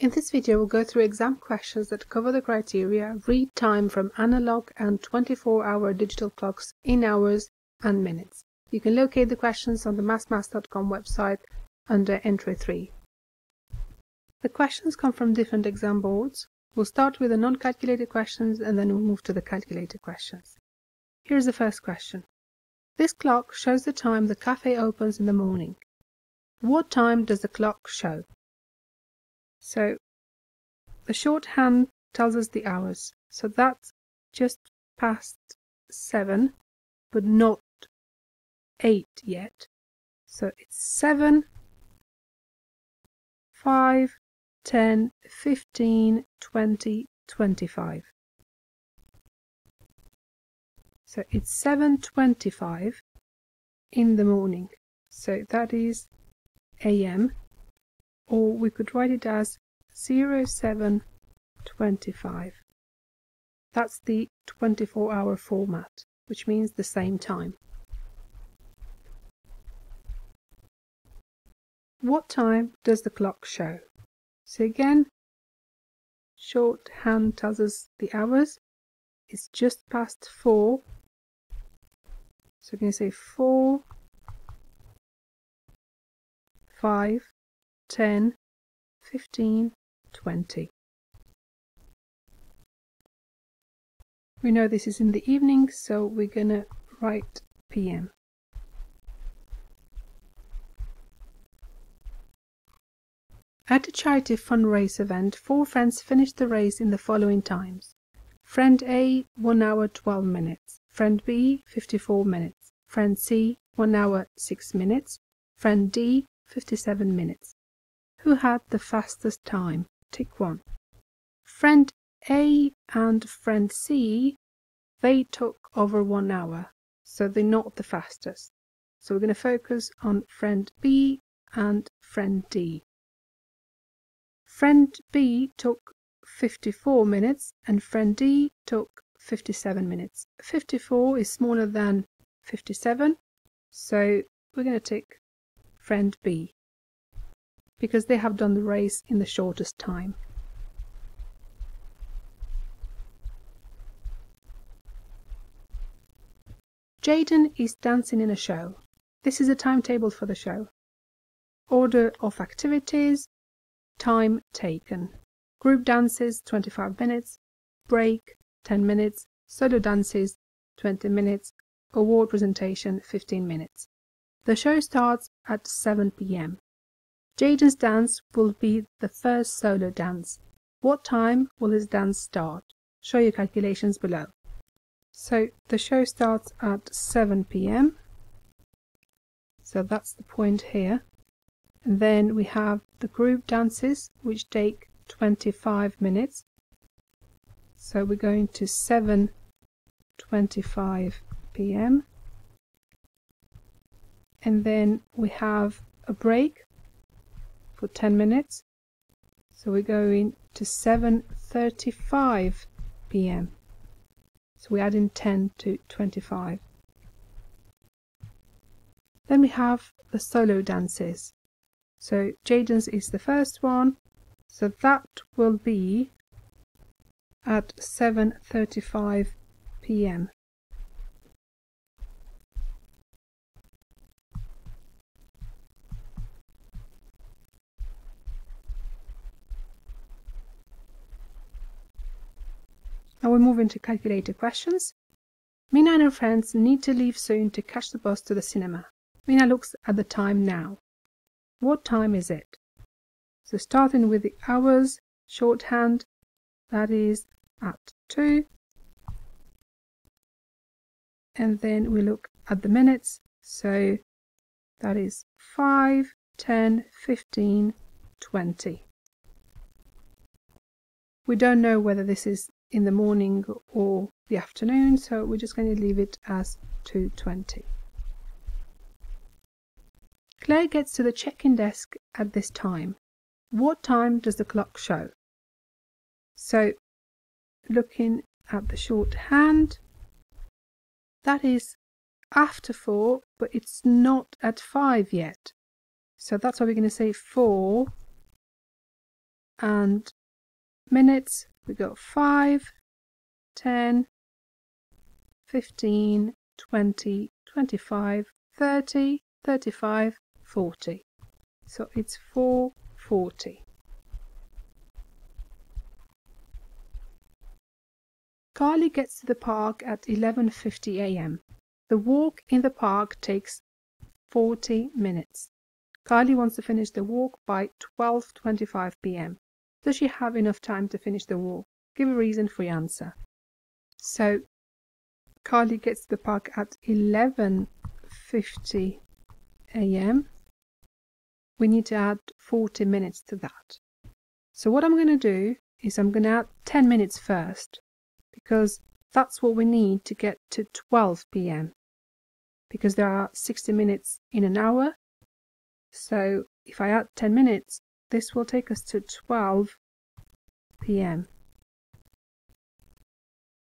In this video we'll go through exam questions that cover the criteria read time from analog and 24-hour digital clocks in hours and minutes. You can locate the questions on the marsmaths.com website under entry 3. The questions come from different exam boards. We'll start with the non-calculated questions and then we'll move to the calculated questions. Here's the first question. This clock shows the time the cafe opens in the morning. What time does the clock show? So the shorthand tells us the hours. So that's just past 7, but not 8 yet. So it's 7, 5, 10, 15, 20, 25. So it's 7.25 in the morning. So that is AM or we could write it as 0725. That's the 24 hour format, which means the same time. What time does the clock show? So again, shorthand tells us the hours. It's just past 4. So we're going to say 4, 5, 10, 15, 20. We know this is in the evening, so we're to write PM. At a charity fundraise event, four friends finished the race in the following times. Friend A, 1 hour 12 minutes. Friend B, 54 minutes. Friend C, 1 hour 6 minutes. Friend D, 57 minutes. Who had the fastest time? Tick 1. Friend A and friend C, they took over one hour, so they're not the fastest. So we're going to focus on friend B and friend D. Friend B took 54 minutes and friend D took 57 minutes. 54 is smaller than 57, so we're going to tick friend B because they have done the race in the shortest time. Jaden is dancing in a show. This is a timetable for the show. Order of activities, time taken. Group dances 25 minutes, break 10 minutes, solo dances 20 minutes, award presentation 15 minutes. The show starts at 7 pm. Jaden's dance will be the first solo dance. What time will his dance start? Show your calculations below. So the show starts at 7 p.m. So that's the point here. And then we have the group dances, which take 25 minutes. So we're going to 7.25 p.m. And then we have a break for 10 minutes. So we're going to 7.35 p.m. So we add in 10 to 25. Then we have the solo dances. So Jaden's is the first one. So that will be at 7.35 p.m. Now we move into calculated questions. Mina and her friends need to leave soon to catch the bus to the cinema. Mina looks at the time now. What time is it? So starting with the hours, shorthand, that is at 2. And then we look at the minutes, so that is 5, 10, 15, 20. We don't know whether this is in the morning or the afternoon, so we're just going to leave it as 2.20. Claire gets to the check-in desk at this time. What time does the clock show? So, looking at the shorthand, that is after 4, but it's not at 5 yet. So that's why we're going to say 4 and minutes, we go 5, 10, 15, 20, 25, 30, 35, 40. So it's 440. Carly gets to the park at 11:50 a.m. The walk in the park takes 40 minutes. Carly wants to finish the walk by 12:25 p.m. Does she have enough time to finish the walk? Give a reason for your answer. So Carly gets to the park at 11:50 a.m. We need to add 40 minutes to that. So what I'm going to do is I'm going to add 10 minutes first because that's what we need to get to 12 p.m. because there are 60 minutes in an hour. So if I add 10 minutes, this will take us to 12 p.m.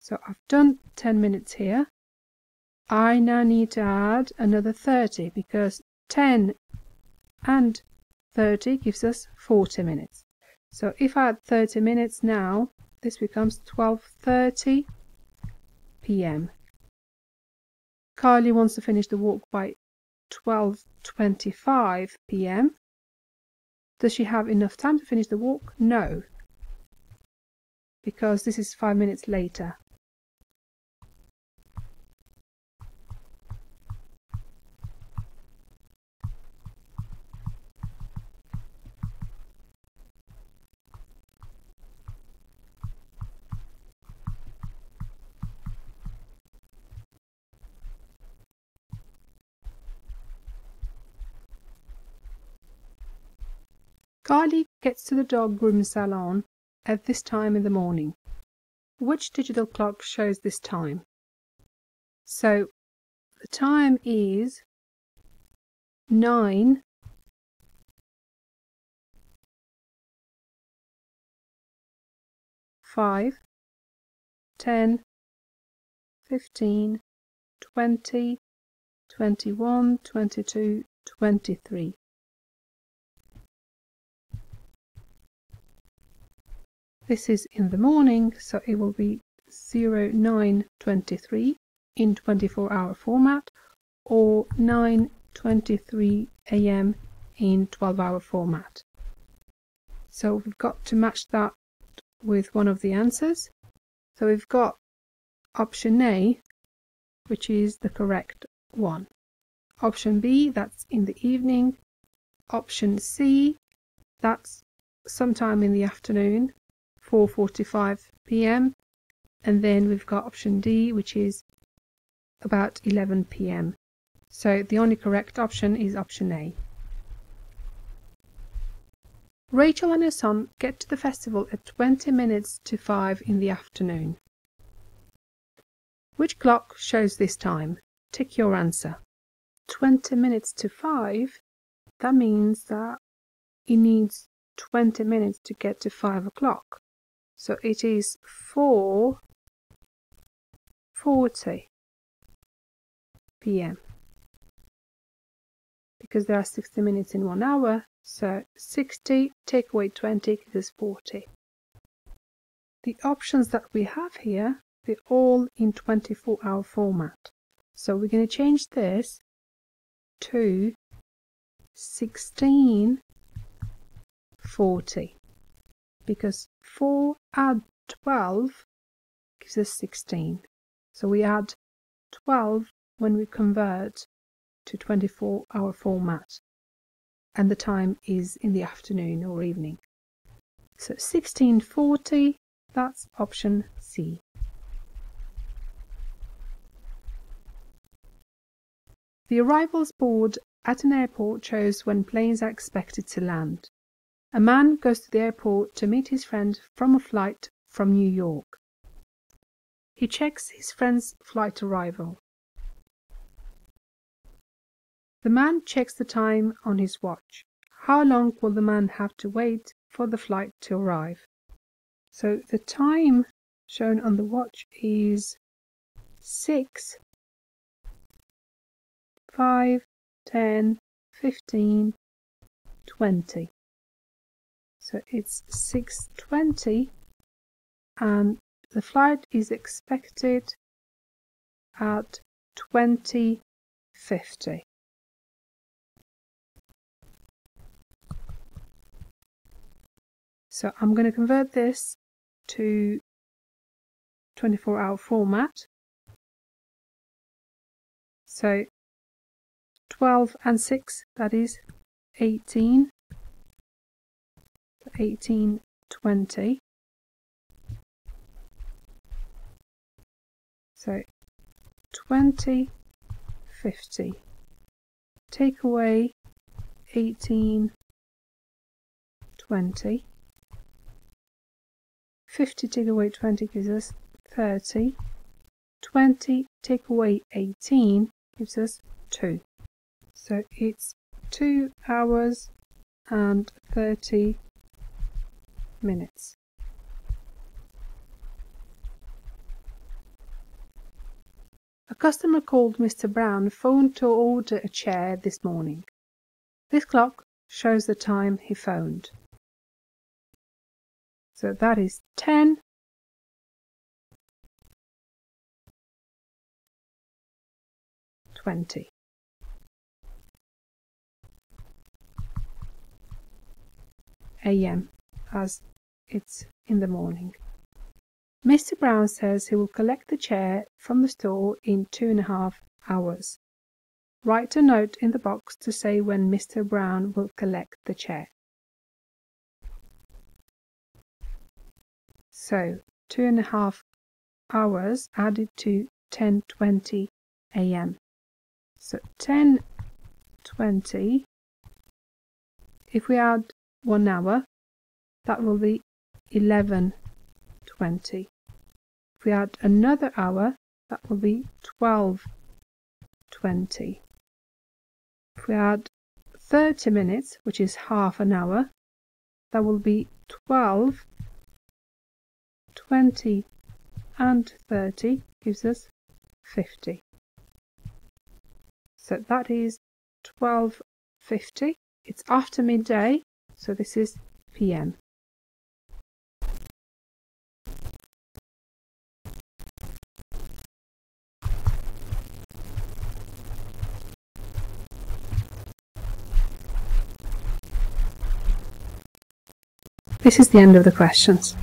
So I've done 10 minutes here. I now need to add another 30 because 10 and 30 gives us 40 minutes. So if I add 30 minutes now, this becomes 12.30 p.m. Carly wants to finish the walk by 12.25 p.m. Does she have enough time to finish the walk? No, because this is five minutes later. Carly gets to the dog groom salon at this time in the morning. Which digital clock shows this time? So the time is 9 5 10 15 20 21 22 23 This is in the morning, so it will be 0923 in 24 hour format or 9.23 am in 12 hour format. So we've got to match that with one of the answers. So we've got option A, which is the correct one. Option B, that's in the evening. Option C, that's sometime in the afternoon. 4.45 p.m. And then we've got option D, which is about 11 p.m. So the only correct option is option A. Rachel and her son get to the festival at 20 minutes to 5 in the afternoon. Which clock shows this time? Tick your answer. 20 minutes to 5, that means that it needs 20 minutes to get to 5 o'clock. So it is 4.40 p.m. Because there are 60 minutes in one hour, so 60 take away 20 is 40. The options that we have here, they're all in 24 hour format. So we're going to change this to 1640 because 4 add 12 gives us 16. So we add 12 when we convert to 24 hour format and the time is in the afternoon or evening. So 1640, that's option C. The arrivals board at an airport shows when planes are expected to land. A man goes to the airport to meet his friend from a flight from New York. He checks his friend's flight arrival. The man checks the time on his watch. How long will the man have to wait for the flight to arrive? So the time shown on the watch is 6, 5, 10, 15, 20. So it's 6.20 and the flight is expected at 2050. So I'm going to convert this to 24 hour format. So 12 and 6, that is 18, 18, 20. So 20, 50. Take away 18, 20. 50 take away 20 gives us 30. 20 take away 18 gives us 2. So it's 2 hours and 30 minutes. A customer called Mr. Brown phoned to order a chair this morning. This clock shows the time he phoned. So that is 10 20. a.m. as it's in the morning. Mr. Brown says he will collect the chair from the store in two and a half hours. Write a note in the box to say when Mr. Brown will collect the chair. So two and a half hours added to 10:20 a.m. So 10:20. If we add one hour, that will be 11:20. If we add another hour, that will be 12:20. If we add 30 minutes, which is half an hour, that will be 12 20 and 30 gives us 50. So that is 12.50. It's after midday, so this is PM. This is the end of the questions.